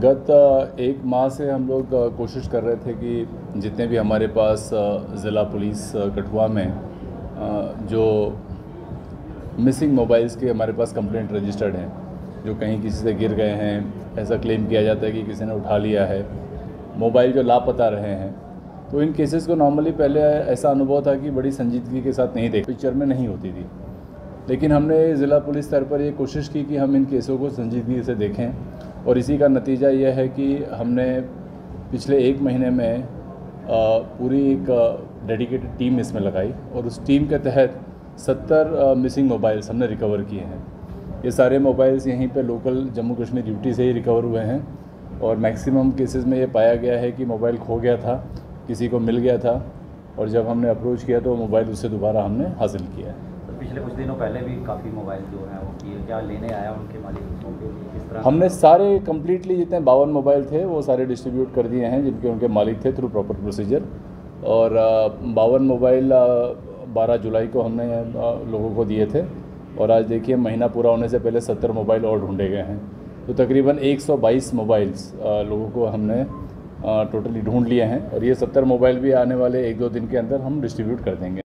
गत एक माह से हम लोग कोशिश कर रहे थे कि जितने भी हमारे पास ज़िला पुलिस कठुआ में जो मिसिंग मोबाइल्स के हमारे पास कंप्लेंट रजिस्टर्ड हैं, जो कहीं किसी से गिर गए हैं, ऐसा क्लेम किया जाता है कि किसी ने उठा लिया है मोबाइल जो लापता रहे हैं तो इन केसेस को नॉर्मली पहले ऐसा अनुभव था कि बड़ी संजीदगी के साथ नहीं देख पिक्चर में नहीं होती थी। लेकिन हमने ज़िला पुलिस स्तर पर ये कोशिश की कि हम इन केसों को संजीदगी से देखें। और इसी का नतीजा यह है कि हमने पिछले एक महीने में पूरी एक डेडिकेटेड टीम इसमें लगाई और उस टीम के तहत सत्तर मिसिंग मोबाइल्स हमने रिकवर किए हैं। ये सारे मोबाइल्स यहीं पे लोकल जम्मू कश्मीर ड्यूटी से ही रिकवर हुए हैं और मैक्सिमम केसेस में ये पाया गया है कि मोबाइल खो गया था, किसी को मिल गया था और जब हमने अप्रोच किया तो मोबाइल उससे दोबारा हमने हासिल किया है। पिछले कुछ दिनों पहले भी काफ़ी मोबाइल जो है वो किए। क्या लेने आया उनके मालिक किस तरह? हमने सारे कम्प्लीटली जितने बावन मोबाइल थे, वो सारे डिस्ट्रीब्यूट कर दिए हैं, जिनके उनके मालिक थे थ्रू प्रॉपर प्रोसीजर और बावन मोबाइल बारह जुलाई को हमने लोगों को दिए थे। और आज देखिए, महीना पूरा होने से पहले सत्तर मोबाइल और ढूंढे गए हैं। तो तकरीबन 122 मोबाइल्स लोगों को हमने टोटली ढूंढ लिए हैं। और ये सत्तर मोबाइल भी आने वाले एक दो दिन के अंदर हम डिस्ट्रीब्यूट कर देंगे।